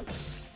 you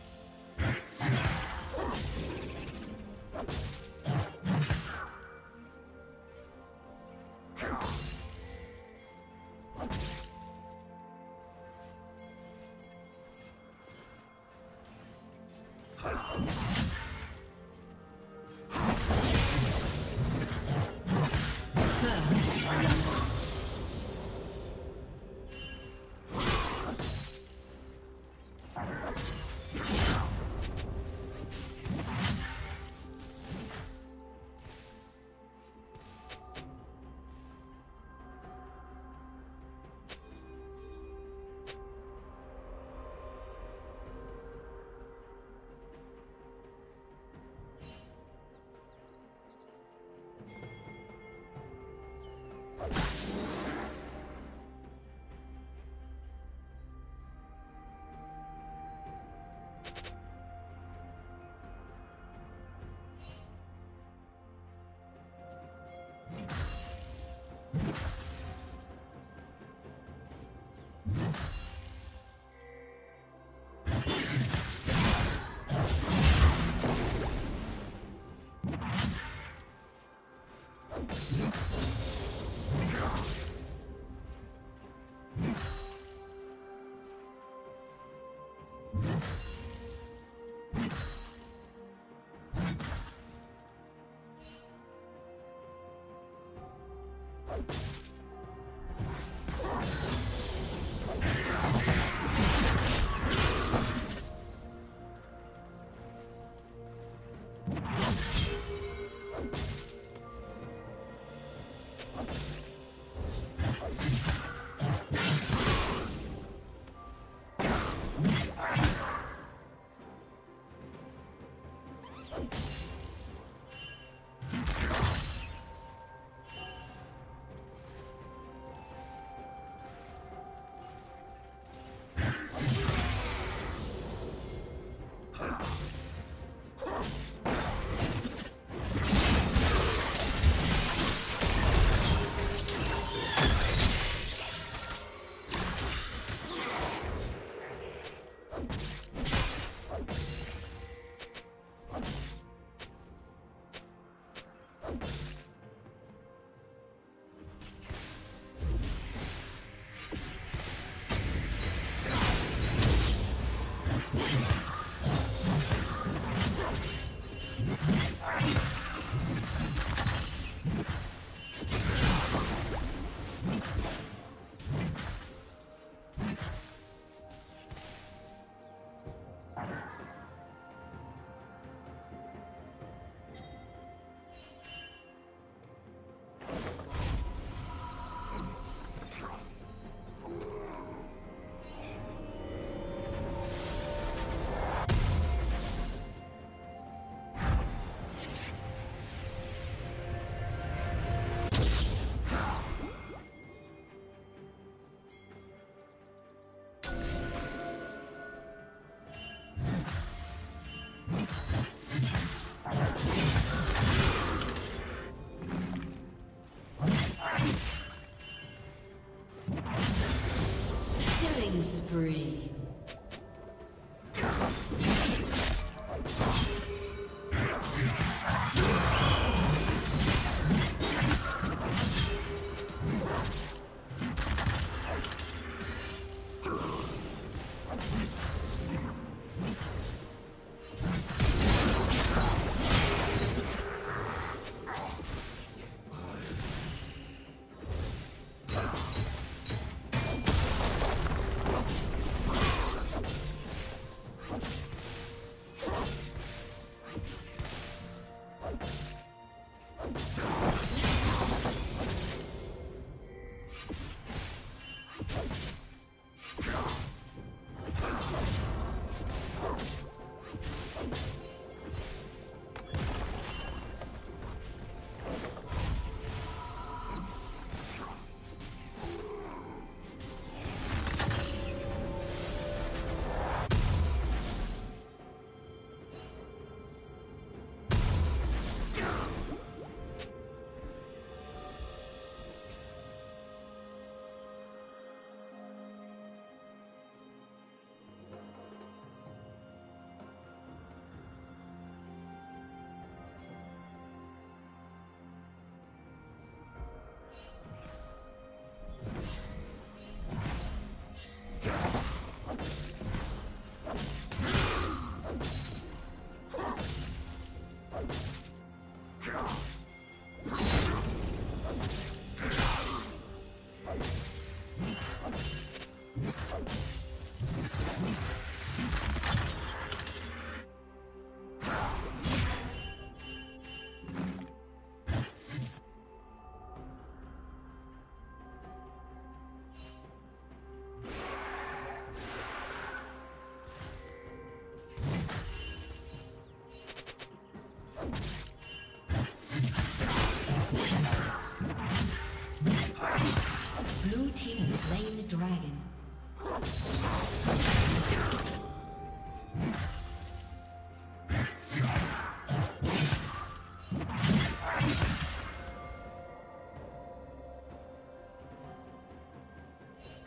you. Spree.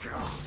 God.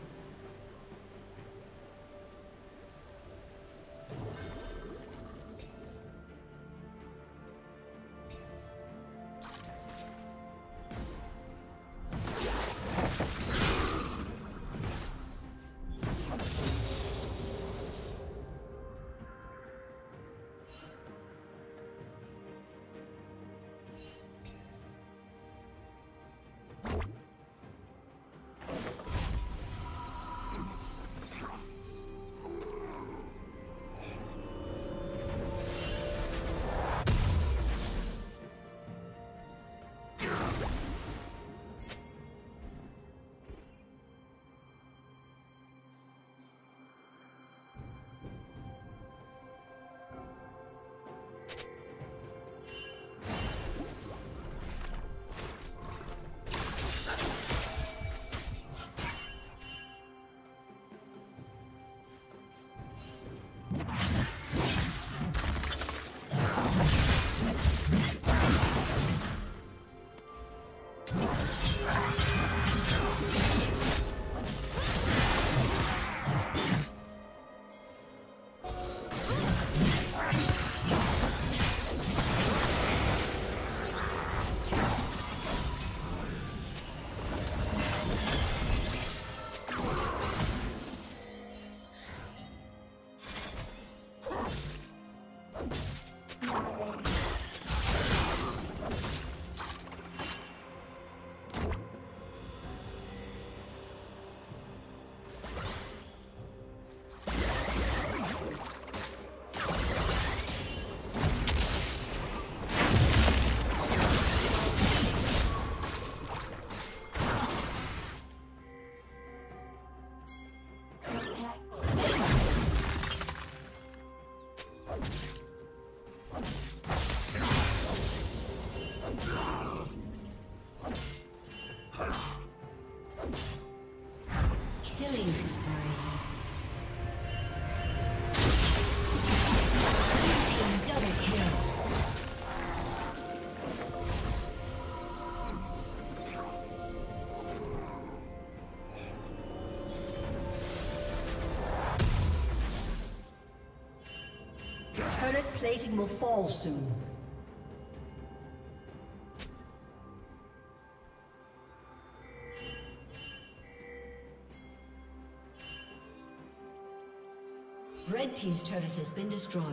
Plating will fall soon. Red Team's turret has been destroyed.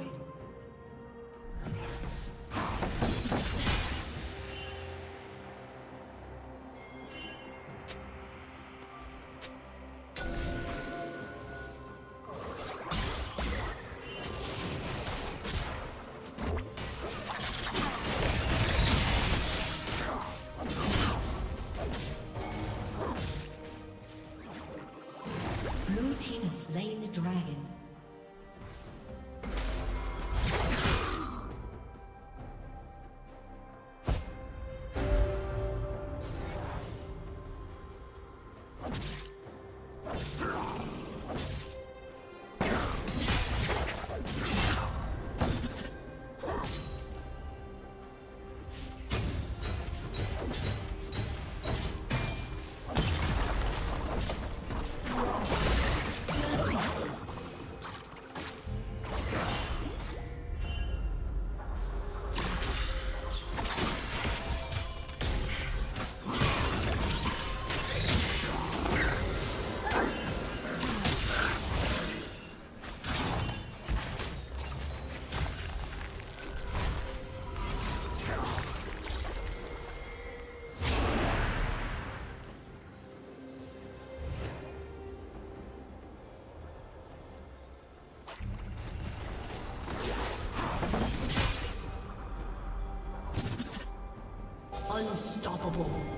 Unstoppable.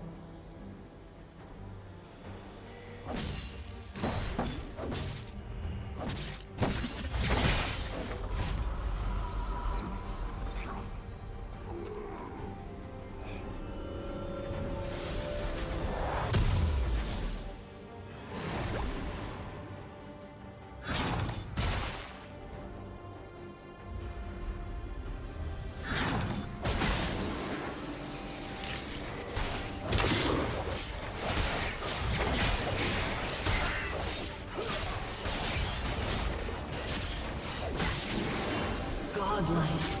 Godlike.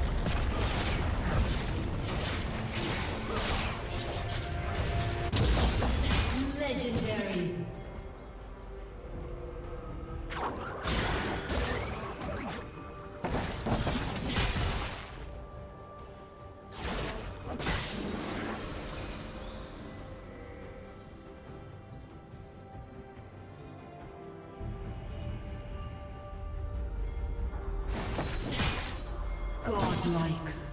Godlike.